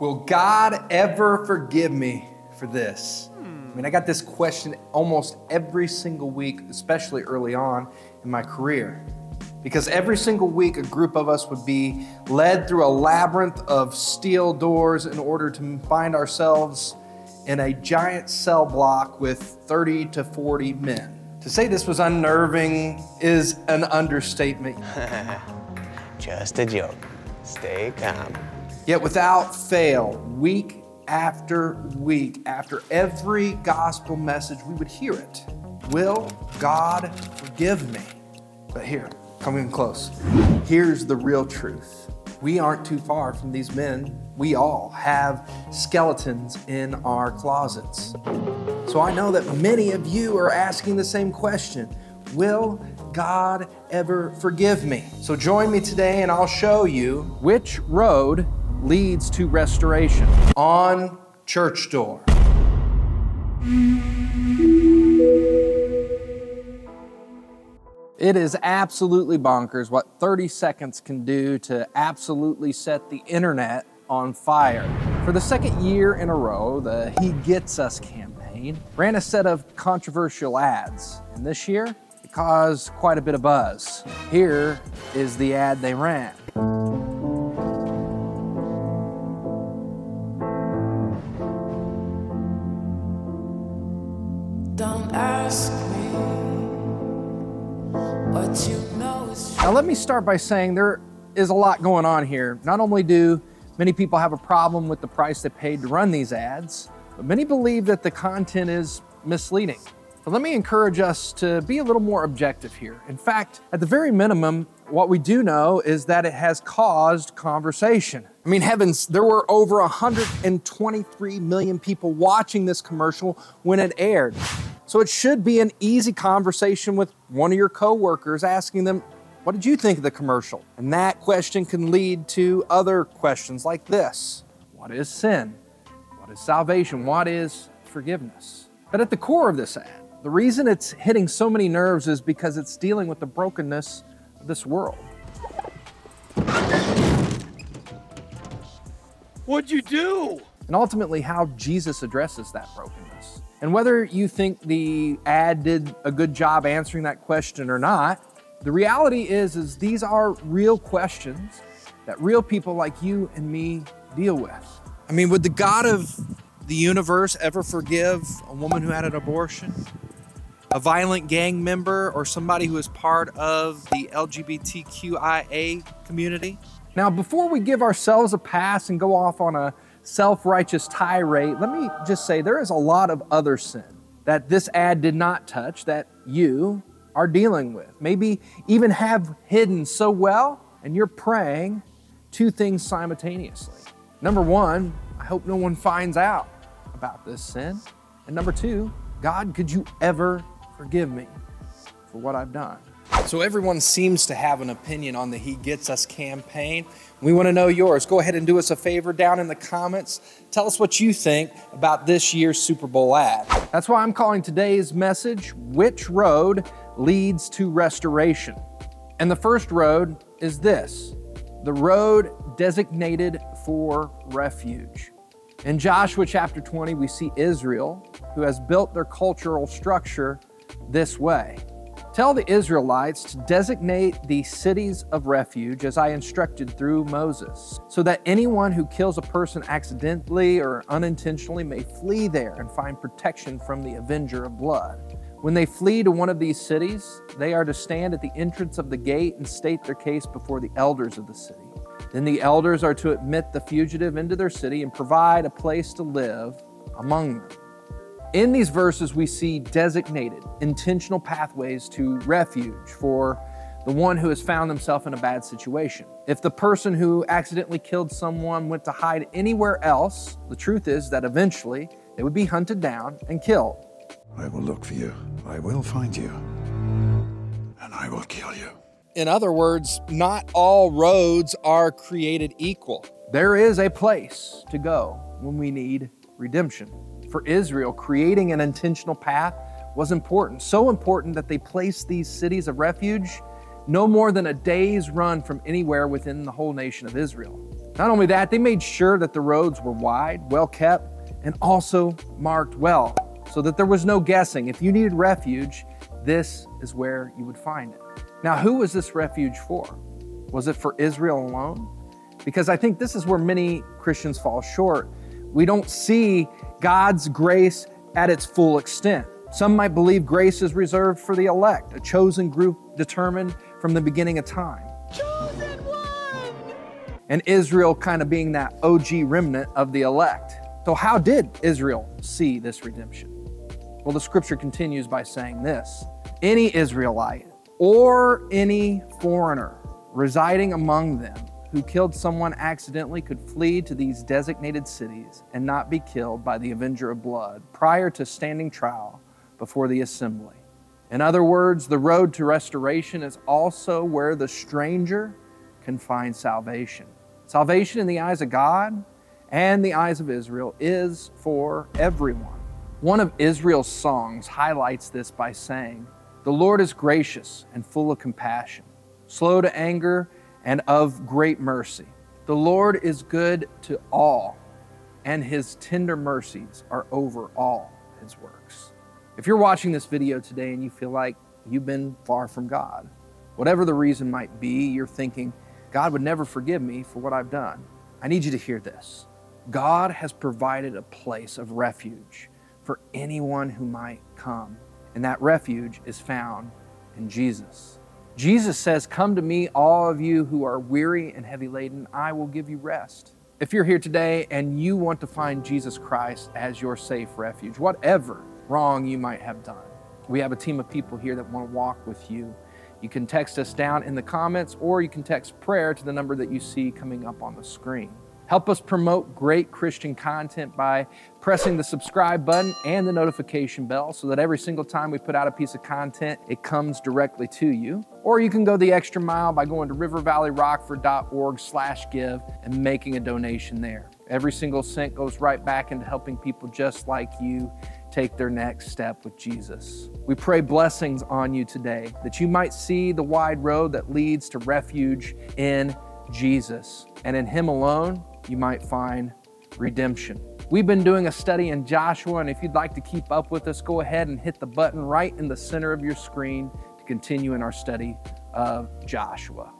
Will God ever forgive me for this? Hmm. I mean, I got this question almost every single week, especially early on in my career. Because every single week, a group of us would be led through a labyrinth of steel doors in order to find ourselves in a giant cell block with 30 to 40 men. To say this was unnerving is an understatement. Just a joke. Stay calm. Um, Yet without fail, week after week, after every gospel message, we would hear it. Will God forgive me? But here, come in close, here's the real truth. We aren't too far from these men. We all have skeletons in our closets. So I know that many of you are asking the same question Will God ever forgive me? So join me today and I'll show you which road leads to restoration on Church Door. It is absolutely bonkers what 30 seconds can do to absolutely set the internet on fire. For the second year in a row, the He Gets Us campaign ran a set of controversial ads. And this year, caused quite a bit of buzz. Here is the ad they ran. Don't ask me what you know is Now, let me start by saying there is a lot going on here. Not only do many people have a problem with the price they paid to run these ads, but many believe that the content is misleading. So let me encourage us to be a little more objective here. In fact, at the very minimum, what we do know is that it has caused conversation. I mean, heavens, there were over 123 million people watching this commercial when it aired. So it should be an easy conversation with one of your coworkers asking them, what did you think of the commercial? And that question can lead to other questions like this What is sin? What is salvation? What is forgiveness? But at the core of this ad, the reason it's hitting so many nerves is because it's dealing with the brokenness of this world. What'd you do? and ultimately how Jesus addresses that brokenness. And whether you think the ad did a good job answering that question or not, the reality is is these are real questions that real people like you and me deal with. I mean, would the God of the universe ever forgive a woman who had an abortion? A violent gang member or somebody who is part of the LGBTQIA community? Now, before we give ourselves a pass and go off on a self righteous tirade, let me just say there is a lot of other sin that this ad did not touch that you are dealing with. Maybe even have hidden so well, and you're praying two things simultaneously. Number one, I hope no one finds out about this sin. And number two, God, could you ever forgive me for what I've done? So everyone seems to have an opinion on the He Gets Us campaign. We want to know yours. Go ahead and do us a favor down in the comments. Tell us what you think about this year's Super Bowl ad. That's why I'm calling today's message Which Road Leads to Restoration? And the first road is this the road designated for refuge. In Joshua chapter 20, we see Israel, who has built their cultural structure this way. Tell the Israelites to designate the cities of refuge as I instructed through Moses, so that anyone who kills a person accidentally or unintentionally may flee there and find protection from the avenger of blood. When they flee to one of these cities, they are to stand at the entrance of the gate and state their case before the elders of the city. Then the elders are to admit the fugitive into their city and provide a place to live among them. In these verses, we see designated, intentional pathways to refuge for the one who has found himself in a bad situation. If the person who accidentally killed someone went to hide anywhere else, the truth is that eventually they would be hunted down and killed. I will look for you. I will find you. And I will kill you. In other words, not all roads are created equal. There is a place to go when we need redemption. For Israel, creating an intentional path was important, so important that they placed these cities of refuge no more than a day's run from anywhere within the whole nation of Israel. Not only that, they made sure that the roads were wide, well kept, and also marked well, so that there was no guessing. If you needed refuge, this is where you would find it. Now, who was this refuge for? Was it for Israel alone? Because I think this is where many Christians fall short. We don't see God's grace at its full extent. Some might believe grace is reserved for the elect, a chosen group determined from the beginning of time. Chosen one! And Israel kind of being that OG remnant of the elect. So, how did Israel see this redemption? Well, the scripture continues by saying this Any Israelite or any foreigner residing among them who killed someone accidentally could flee to these designated cities and not be killed by the avenger of blood prior to standing trial before the assembly. In other words, the road to restoration is also where the stranger can find salvation. Salvation in the eyes of God and the eyes of Israel is for everyone. One of Israel's songs highlights this by saying, The Lord is gracious and full of compassion, slow to anger and of great mercy. The Lord is good to all, and his tender mercies are over all his works. If you're watching this video today and you feel like you've been far from God, whatever the reason might be, you're thinking, God would never forgive me for what I've done. I need you to hear this. God has provided a place of refuge for anyone who might come, and that refuge is found in Jesus. Jesus says, Come to me, all of you who are weary and heavy laden, I will give you rest. If you're here today and you want to find Jesus Christ as your safe refuge, whatever wrong you might have done, we have a team of people here that want to walk with you. You can text us down in the comments or you can text prayer to the number that you see coming up on the screen. Help us promote great Christian content by pressing the subscribe button and the notification bell so that every single time we put out a piece of content, it comes directly to you. Or you can go the extra mile by going to rivervalleyrockford.org slash give and making a donation there. Every single cent goes right back into helping people just like you take their next step with Jesus. We pray blessings on you today, that you might see the wide road that leads to refuge in Jesus. And in Him alone, you might find redemption. We've been doing a study in Joshua, and if you'd like to keep up with us, go ahead and hit the button right in the center of your screen to continue in our study of Joshua.